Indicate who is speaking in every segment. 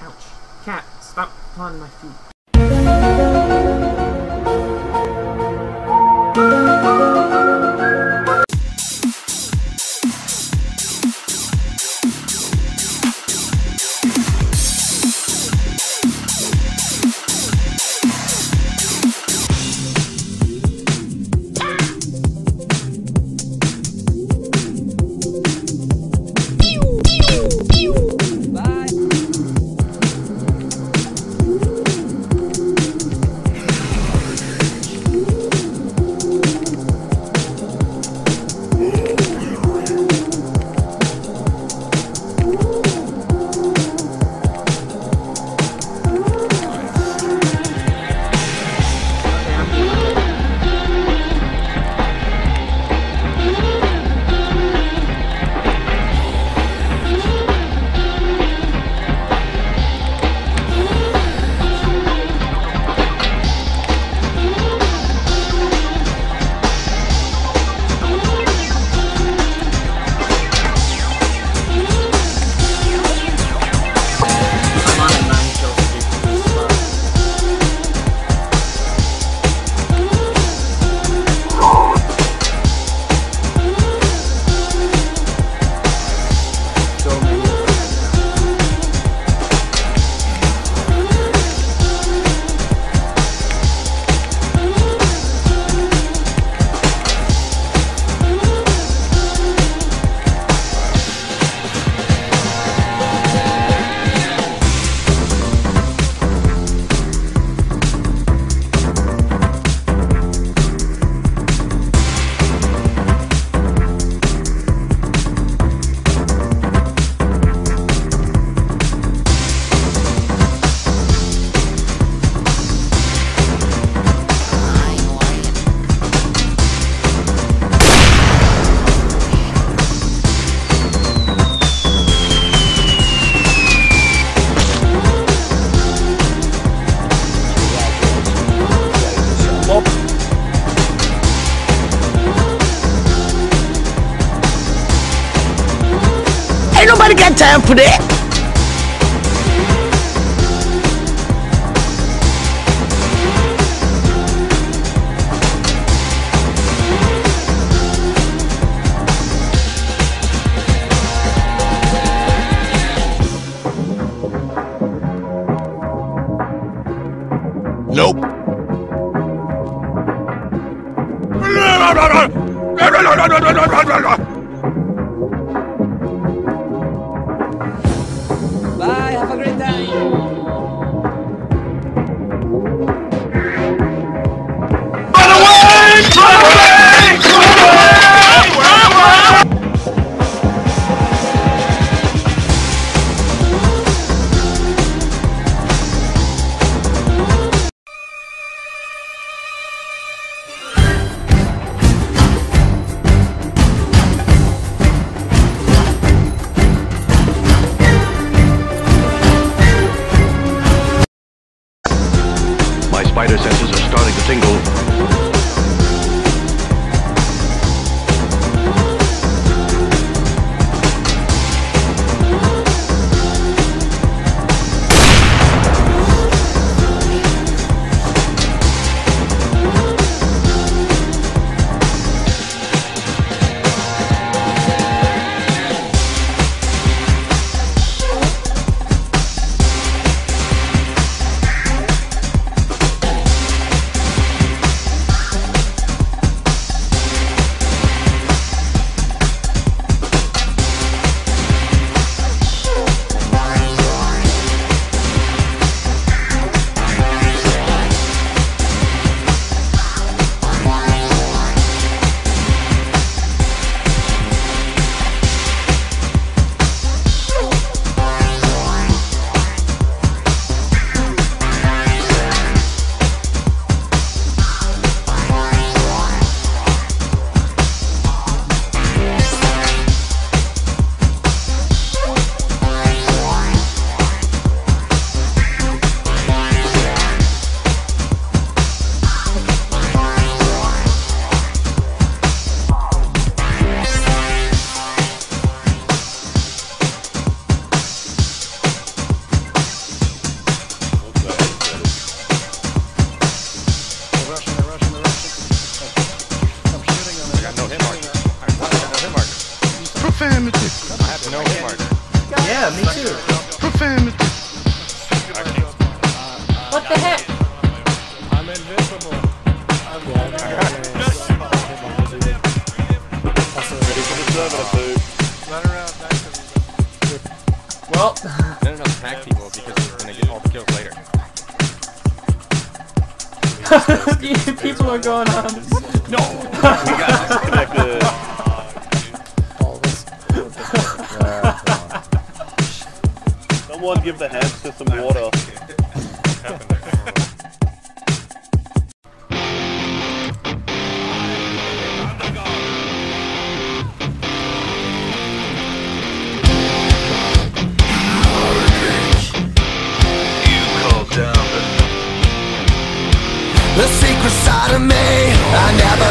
Speaker 1: Ouch. Cat, stop on my feet.
Speaker 2: Nope. Yeah, me too.
Speaker 3: Profanity.
Speaker 2: What the heck?
Speaker 4: I'm invincible. Run around nice of you.
Speaker 2: Well,
Speaker 5: No, no, no, attack people because he's gonna get all the kills later.
Speaker 2: people are going on.
Speaker 3: Connected. Someone give the hamster some water.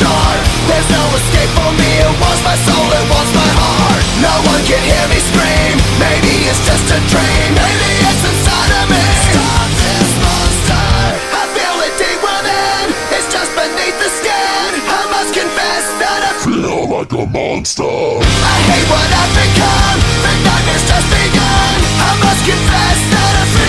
Speaker 6: Sharp. There's no escape for me. It wants my soul. It wants my heart. No one can hear me scream. Maybe it's just a dream. Maybe it's inside of me. Stop this monster. I feel it deep within. It's just beneath the skin. I must confess that I feel like a monster. I hate what I've become. The nightmare's just begun. I must confess that.